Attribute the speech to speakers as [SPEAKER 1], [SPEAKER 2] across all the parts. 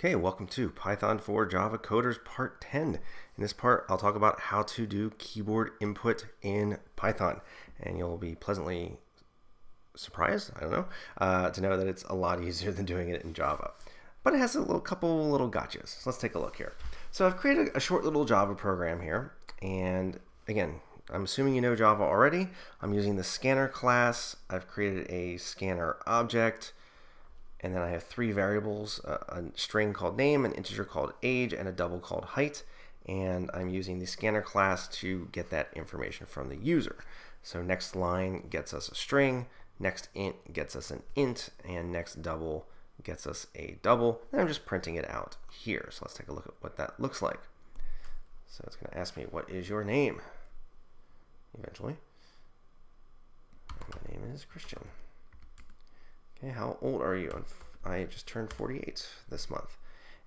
[SPEAKER 1] Okay, welcome to Python for Java Coders Part 10. In this part, I'll talk about how to do keyboard input in Python. And you'll be pleasantly surprised, I don't know, uh, to know that it's a lot easier than doing it in Java. But it has a little couple little gotchas. So let's take a look here. So I've created a short little Java program here. And again, I'm assuming you know Java already. I'm using the scanner class. I've created a scanner object and then I have three variables, uh, a string called name, an integer called age, and a double called height. And I'm using the scanner class to get that information from the user. So next line gets us a string, next int gets us an int, and next double gets us a double. And I'm just printing it out here. So let's take a look at what that looks like. So it's going to ask me, what is your name? Eventually. My name is Christian. Okay, how old are you? I just turned 48 this month.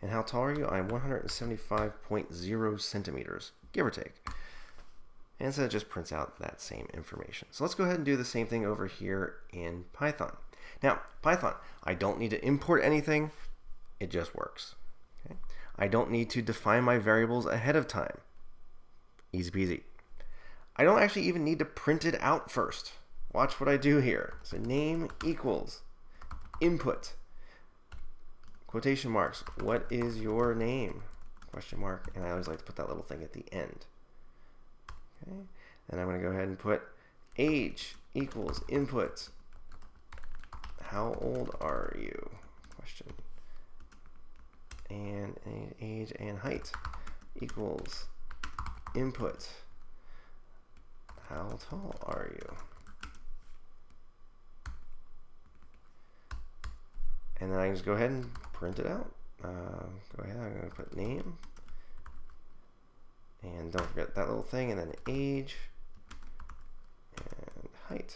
[SPEAKER 1] And how tall are you? I'm 175.0 centimeters, give or take. And so it just prints out that same information. So let's go ahead and do the same thing over here in Python. Now, Python, I don't need to import anything. It just works. Okay? I don't need to define my variables ahead of time. Easy peasy. I don't actually even need to print it out first. Watch what I do here. So name equals input. Quotation marks. What is your name? Question mark. And I always like to put that little thing at the end. Okay. Then I'm going to go ahead and put age equals input. How old are you? Question. And age and height equals input. How tall are you? And then I can just go ahead and print it out. Uh, go ahead, I'm going to put name, and don't forget that little thing, and then age, and height.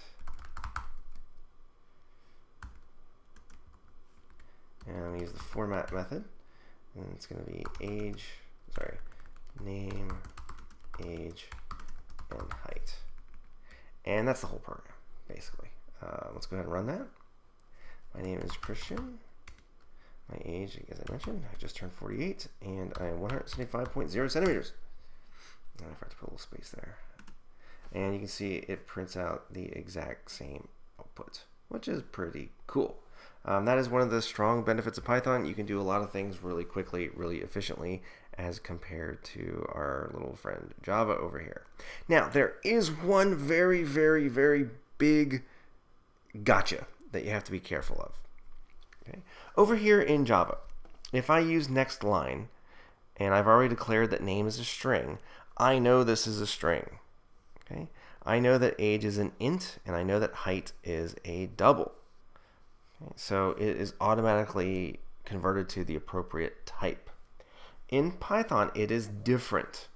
[SPEAKER 1] And I'm going to use the format method, and it's going to be age, sorry, name, age, and height. And that's the whole program, basically. Uh, let's go ahead and run that. My name is Christian. My age, as I mentioned, I just turned 48, and I am 175.0 centimeters. And I forgot to put a little space there. And you can see it prints out the exact same output, which is pretty cool. Um, that is one of the strong benefits of Python. You can do a lot of things really quickly, really efficiently, as compared to our little friend Java over here. Now, there is one very, very, very big gotcha that you have to be careful of. Okay. Over here in Java, if I use next line, and I've already declared that name is a string, I know this is a string. Okay. I know that age is an int, and I know that height is a double. Okay. So it is automatically converted to the appropriate type. In Python, it is different.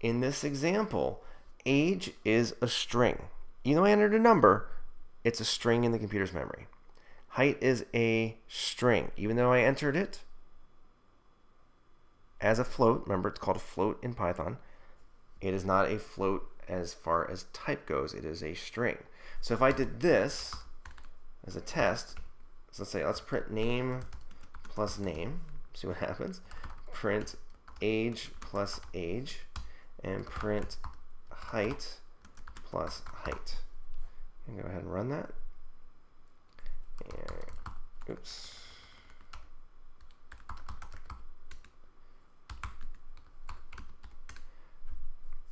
[SPEAKER 1] In this example, age is a string. Even though I entered a number, it's a string in the computer's memory. Height is a string. Even though I entered it as a float, remember it's called a float in Python, it is not a float as far as type goes. It is a string. So if I did this as a test, so let's say let's print name plus name, see what happens. Print age plus age, and print height plus height. And go ahead and run that. And, oops.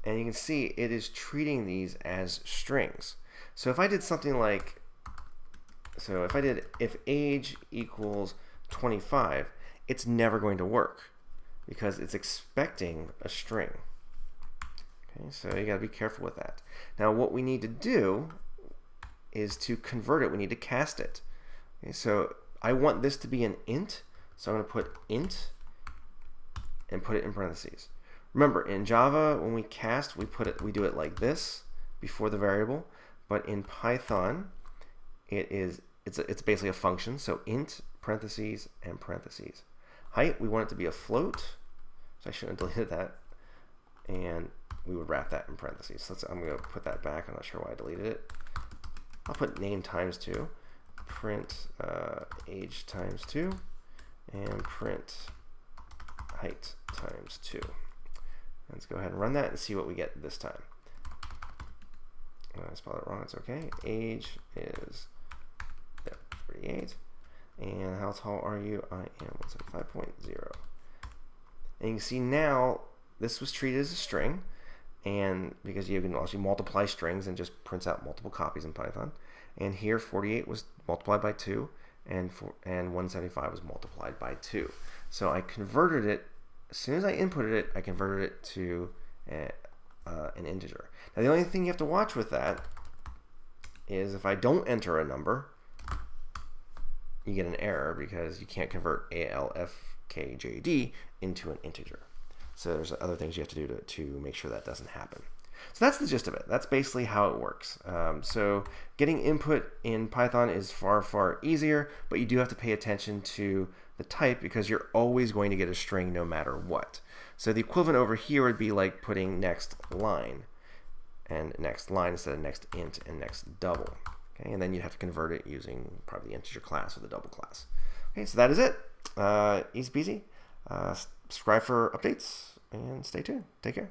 [SPEAKER 1] And you can see it is treating these as strings. So if I did something like, so if I did if age equals 25, it's never going to work because it's expecting a string. Okay, so you got to be careful with that. Now what we need to do is to convert it. We need to cast it. Okay, so I want this to be an int, so I'm going to put int and put it in parentheses. Remember, in Java, when we cast, we put it, we do it like this before the variable, but in Python, it is it's a, it's basically a function. So int parentheses and parentheses. Height, we want it to be a float, so I shouldn't have deleted that, and we would wrap that in parentheses. So I'm going to put that back. I'm not sure why I deleted it. I'll put name times 2, print uh, age times 2, and print height times 2. Let's go ahead and run that and see what we get this time. I spelled it wrong, it's okay. Age is yeah, 48. And how tall are you? I am 175.0. And you can see now this was treated as a string and because you can also multiply strings and just prints out multiple copies in Python. And here 48 was multiplied by 2 and for, and 175 was multiplied by 2. So I converted it as soon as I inputted it, I converted it to a, uh, an integer. Now the only thing you have to watch with that is if I don't enter a number, you get an error because you can't convert ALFKJD into an integer. So there's other things you have to do to, to make sure that doesn't happen. So that's the gist of it. That's basically how it works. Um, so getting input in Python is far, far easier, but you do have to pay attention to the type because you're always going to get a string no matter what. So the equivalent over here would be like putting next line and next line instead of next int and next double. Okay, and then you'd have to convert it using probably the integer class or the double class. Okay, so that is it. Uh, easy peasy. Uh, subscribe for updates and stay tuned. Take care.